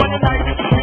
One night.